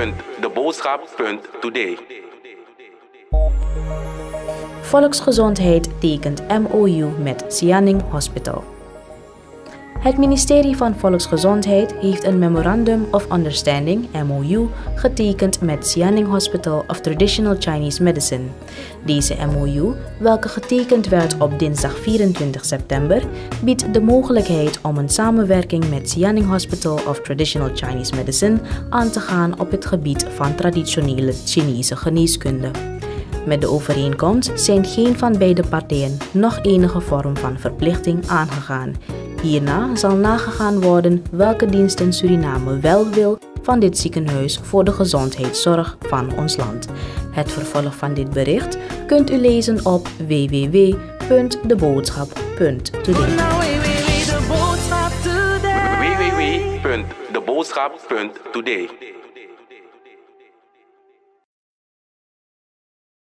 www.deboodschap.today. Volksgezondheid tekent MOU met Sianing Hospital. Het ministerie van Volksgezondheid heeft een Memorandum of Understanding MOU getekend met Sianing Hospital of Traditional Chinese Medicine. Deze MOU, welke getekend werd op dinsdag 24 september, biedt de mogelijkheid om een samenwerking met Sianing Hospital of Traditional Chinese Medicine aan te gaan op het gebied van traditionele Chinese geneeskunde. Met de overeenkomst zijn geen van beide partijen nog enige vorm van verplichting aangegaan. Hierna zal nagegaan worden welke diensten Suriname wel wil van dit ziekenhuis voor de gezondheidszorg van ons land. Het vervolg van dit bericht kunt u lezen op www.deboodschap.today. Www.deboodschap.today.